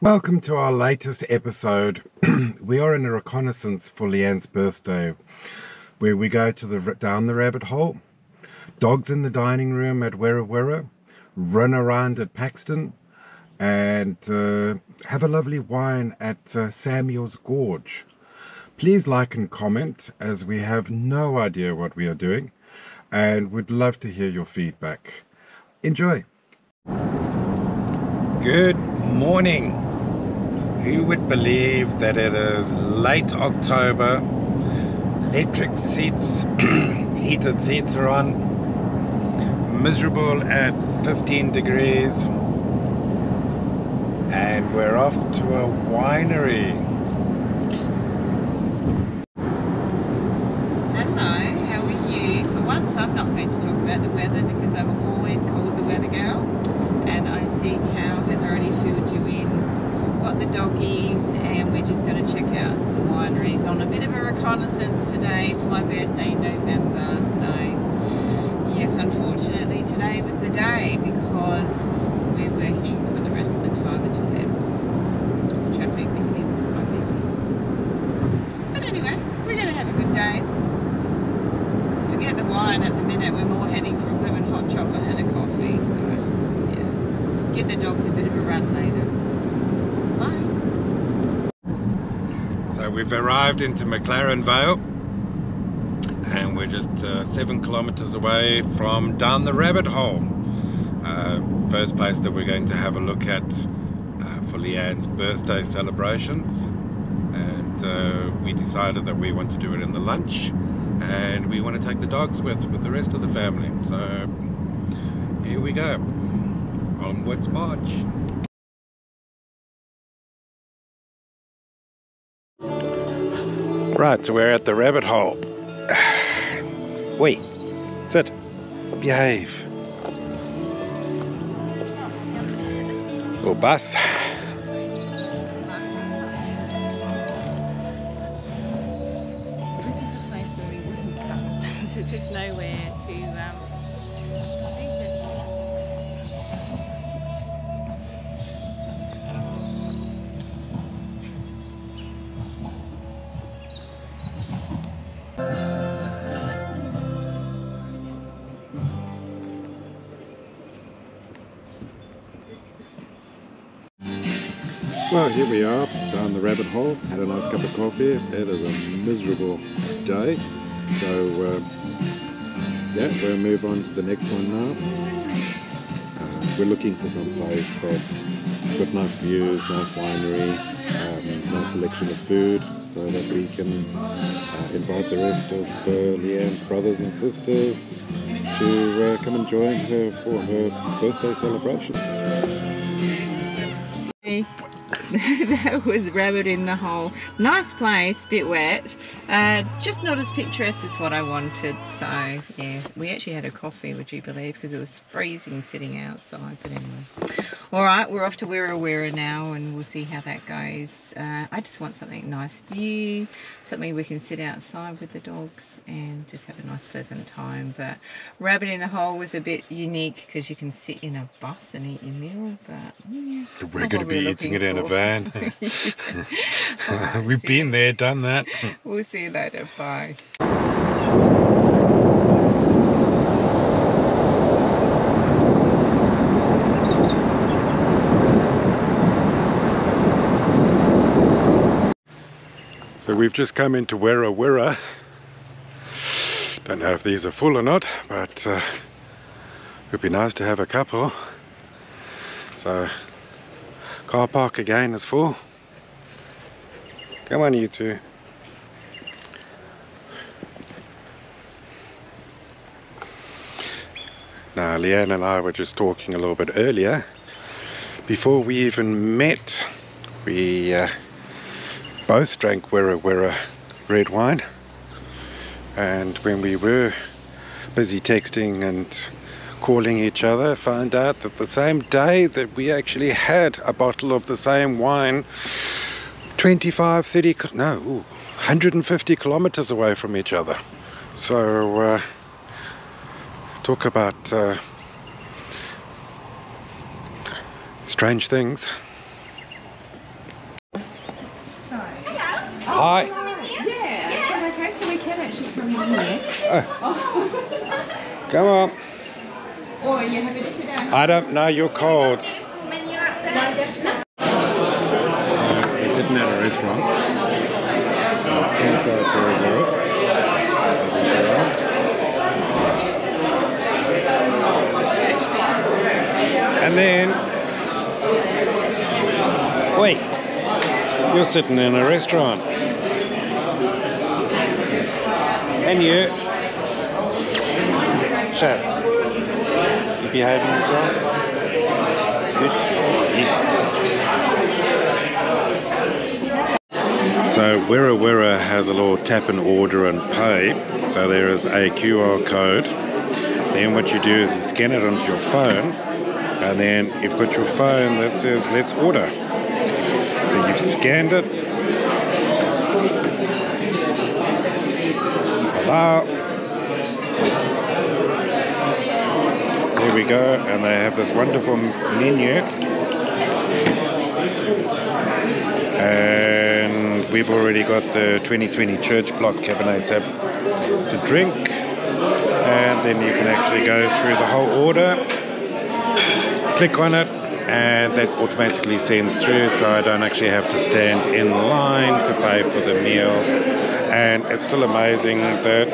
Welcome to our latest episode. we are in a reconnaissance for Leanne's birthday, where we go to the down the rabbit hole, dogs in the dining room at Wirra Wirra, run around at Paxton, and uh, have a lovely wine at uh, Samuel's Gorge. Please like and comment, as we have no idea what we are doing, and would love to hear your feedback. Enjoy. Good morning. Who would believe that it is late October, electric seats, heated seats are on, miserable at 15 degrees, and we're off to a winery. Hello, how are you? For once, I'm not going to talk about the weather because I'm always called the weather girl, and I see Cow has already filled you in got the doggies and we're just going to check out some wineries on a bit of a reconnaissance today for my birthday in November. So yes, unfortunately today was the day because we're working for the rest of the time until then. Traffic is quite busy. But anyway, we're going to have a good day. Forget the wine at the minute, we're more heading for a lemon hot chocolate and a coffee. So yeah, give the dogs a bit of a run later. Bye. So we've arrived into McLaren Vale and we're just uh, seven kilometers away from down the rabbit hole. Uh, first place that we're going to have a look at uh, for Leanne's birthday celebrations. And uh, we decided that we want to do it in the lunch. And we want to take the dogs with with the rest of the family. So here we go. Onwards march. Right, so we're at the rabbit hole. Wait, sit, behave. Little bus. Well, here we are down the rabbit hole. Had a nice cup of coffee. It is a miserable day. So, uh, yeah, we'll move on to the next one now. Uh, we're looking for some place that's got nice views, nice winery, um, nice selection of food so that we can uh, invite the rest of Leanne's brothers and sisters to uh, come and join her for her birthday celebration. that was rabbit in the hole. Nice place bit wet. Uh, just not as picturesque as what I wanted so yeah. We actually had a coffee would you believe because it was freezing sitting outside but anyway. All right we're off to Wirra now and we'll see how that goes. Uh, I just want something nice view something we can sit outside with the dogs and just have a nice pleasant time. But rabbit in the hole was a bit unique because you can sit in a bus and eat your meal but yeah, we're going to be eating it in a van right, we've been there done that. We'll see you later. Bye. So we've just come into Wirra Wirra. Don't know if these are full or not, but uh, it'd be nice to have a couple. So car park again is full. Come on you two. Now Leanne and I were just talking a little bit earlier. Before we even met, we uh, both drank Wirra Wirra red wine. And when we were busy texting and calling each other, found out that the same day that we actually had a bottle of the same wine 25, 30, no, 150 kilometers away from each other. So, uh, talk about uh, strange things. Hi. Yeah. yeah. Okay, so we can actually come in here. Come on. Or you have to sit down. I don't know. You're cold. Beautiful menu up there. So we're sitting at a restaurant. Inside Burger. And then, wait, you're sitting in a restaurant. And you, Shats, you behaving yourself? Good. So Wirra Wirra has a little tap and order and pay. So there is a QR code. Then what you do is you scan it onto your phone, and then you've got your phone that says "Let's order." So you've scanned it. Hello. Go, and they have this wonderful menu. and we've already got the 2020 Church Block Cabernet Sap to drink and then you can actually go through the whole order click on it and that automatically sends through so I don't actually have to stand in line to pay for the meal and it's still amazing that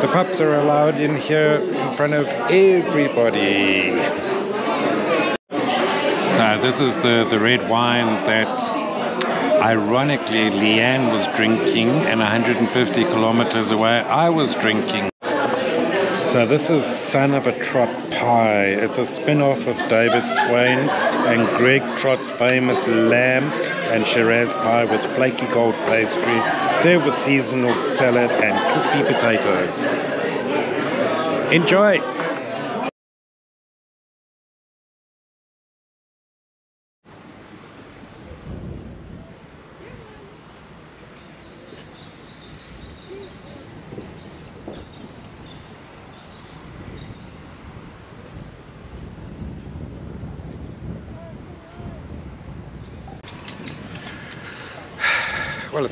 the pups are allowed in here in front of everybody so this is the, the red wine that ironically Leanne was drinking and 150 kilometers away I was drinking. So this is Son of a Trott Pie. It's a spin-off of David Swain and Greg Trott's famous lamb and Shiraz pie with flaky gold pastry, served with seasonal salad and crispy potatoes. Enjoy!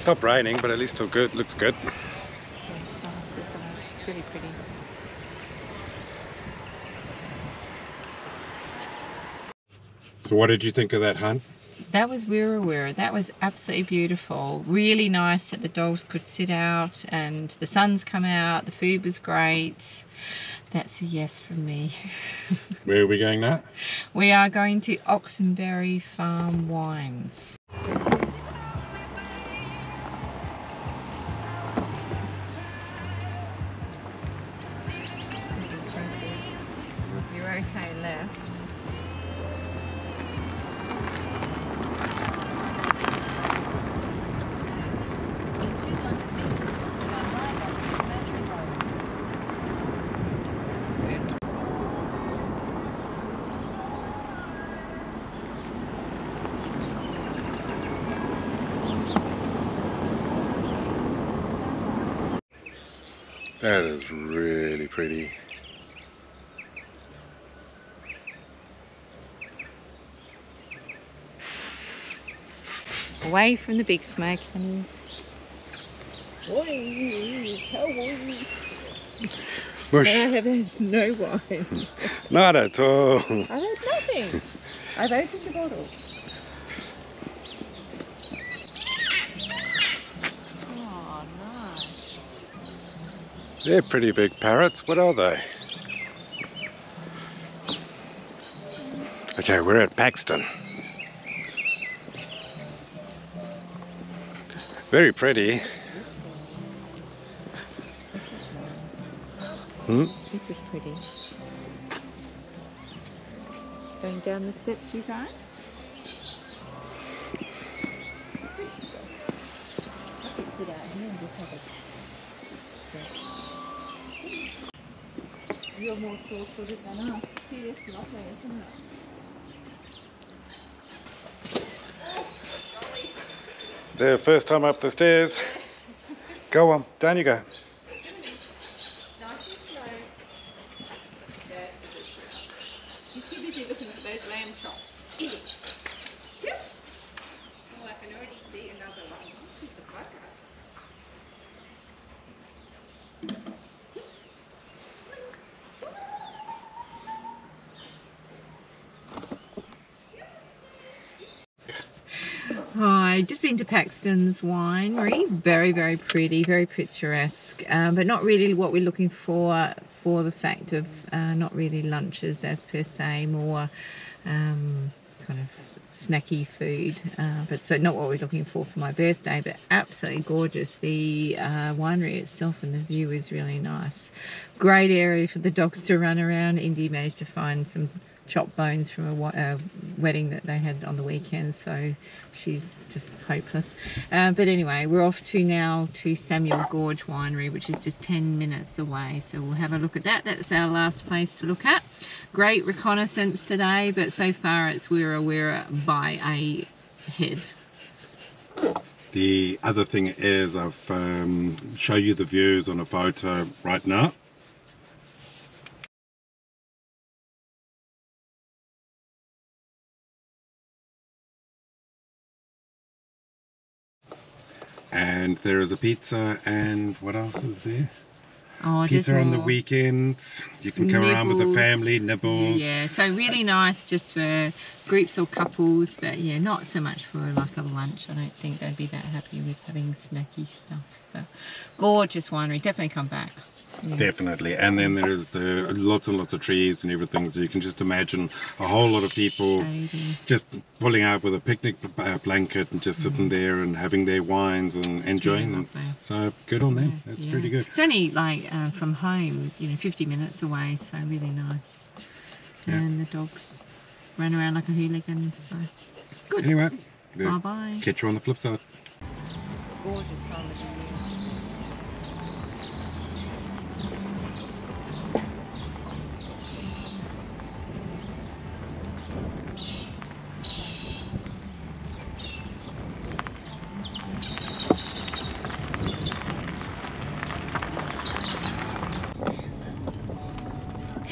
Well, it stopped raining, but at least still good. Looks good. It's really pretty. So, what did you think of that, hun? That was Wirra. That was absolutely beautiful. Really nice that the dogs could sit out and the sun's come out. The food was great. That's a yes from me. Where are we going now? we are going to Oxenberry Farm Wines. Road. That is really pretty. Away from the big smoke, honey. Mush. have had no wine. Not at all. I've had nothing. I've opened the bottle. Oh, nice. They're pretty big parrots. What are they? Okay, we're at Paxton. Very pretty. Hmm? This is pretty. Going down the steps, you guys? I could sit out here and just have a You're more sure-footed than us. See, it's lovely, isn't it? Their first time up the stairs. Go on, down you go. Nice and slow. You're too busy looking at those lamb chops. Eat it. Yep. Oh, I can already see another one. She's a butt. I just been to Paxton's Winery. Very, very pretty, very picturesque, um, but not really what we're looking for. For the fact of uh, not really lunches as per se, more um, kind of snacky food. Uh, but so not what we're looking for for my birthday, but absolutely gorgeous. The uh, winery itself and the view is really nice. Great area for the dogs to run around. Indy managed to find some chopped bones from a uh, wedding that they had on the weekend, so she's just hopeless. Uh, but anyway, we're off to now to Samuel Gorge Winery, which is just 10 minutes away. So we'll have a look at that. That's our last place to look at. Great reconnaissance today, but so far it's Wirra Wirra by a head. The other thing is I've um, show you the views on a photo right now. And there is a pizza and what else is there? Oh, just Pizza on the weekends. You can come around with the family, nibbles. Yeah, so really nice just for groups or couples, but yeah, not so much for like a lunch. I don't think they'd be that happy with having snacky stuff. But gorgeous winery, definitely come back. Yeah. Definitely, and then there is the lots and lots of trees and everything, so you can just imagine a whole lot of people Shady. just pulling out with a picnic uh, blanket and just sitting there and having their wines and enjoying them. So good on them. That's Yeah. pretty good. It's only like uh, from home, you know, 50 minutes away, so really nice. Yeah. And the dogs run around like a hooligan, so good. Anyway, Bye bye. catch you on the flip side. Gorgeous time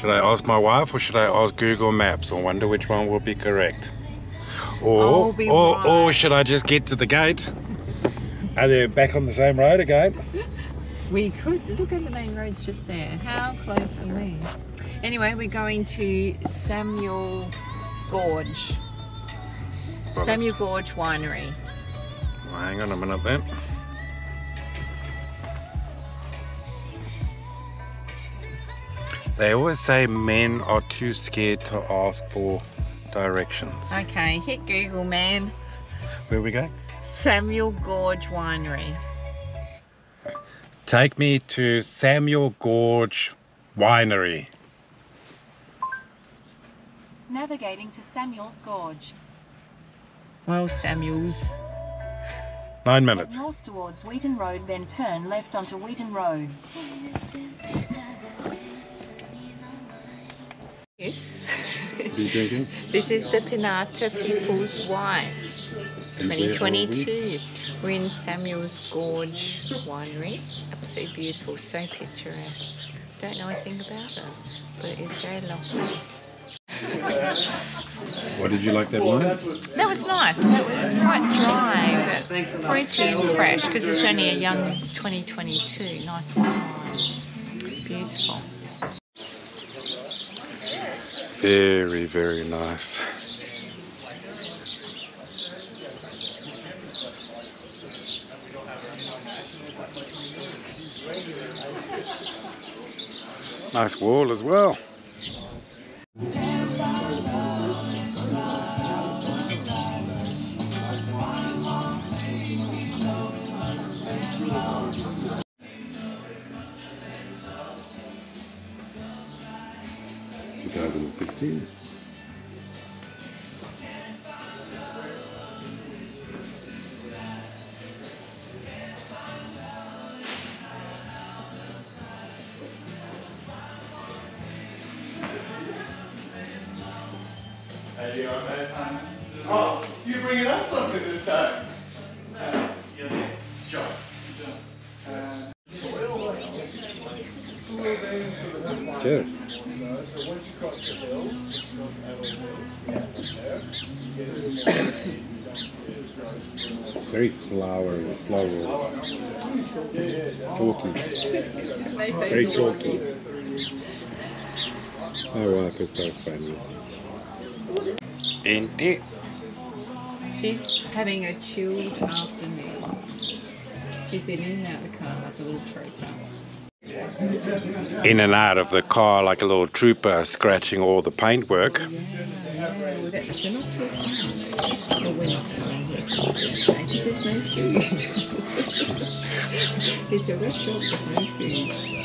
Should I ask my wife or should I ask Google Maps? I wonder which one will be correct. Or, be or, or should I just get to the gate? Are they back on the same road again? We could look at the main roads just there. How close are we? Anyway, we're going to Samuel Gorge. Well, Samuel Gorge Winery. Well, hang on a minute then. They always say men are too scared to ask for directions. Okay, hit Google, man. Where we go? Samuel Gorge Winery. Take me to Samuel Gorge Winery. Navigating to Samuel's Gorge. Well, Samuel's. Nine Head minutes. north towards Wheaton Road, then turn left onto Wheaton Road. Drinking? This is the Pinata People's White And where are we? 2022. We're in Samuel's Gorge Winery. Absolutely beautiful, so picturesque. Don't know anything about it, but it is very lovely. What did you like that wine? That was nice. That was quite dry, but pretty fresh because it's only a young 2022. Nice wine. Beautiful. Very, very nice. Nice wall as well. Two thousand and sixteen. Hey, you alright. Oh, you bringing us something this time? Nice. Yeah. Jump. Jump. Uh, Cheers. Very flowery, floral. Chalky. Very chalky. My wife is so funny. Ain't it? She's having a chilled afternoon. She's been in and out of the car like a little trooper. In and out of the car like a little trooper scratching all the paintwork. Yeah, Well, that's, they're not too. Well, we're not coming here because there's no food. it's a restaurant with no food.